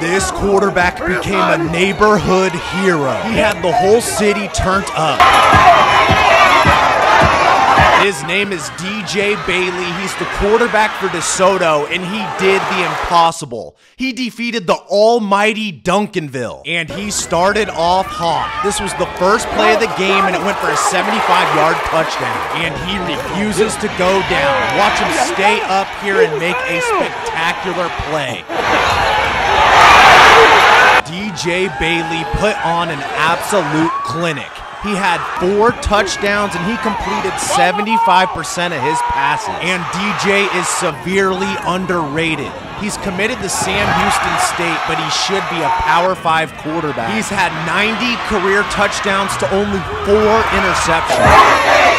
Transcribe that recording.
This quarterback became a neighborhood hero. He had the whole city turned up. His name is DJ Bailey. He's the quarterback for DeSoto, and he did the impossible. He defeated the almighty Duncanville, and he started off hot. This was the first play of the game, and it went for a 75-yard touchdown. And he refuses to go down. Watch him stay up here and make a spectacular play. DJ Bailey put on an absolute clinic. He had four touchdowns and he completed 75% of his passes. And DJ is severely underrated. He's committed to Sam Houston State, but he should be a Power 5 quarterback. He's had 90 career touchdowns to only four interceptions.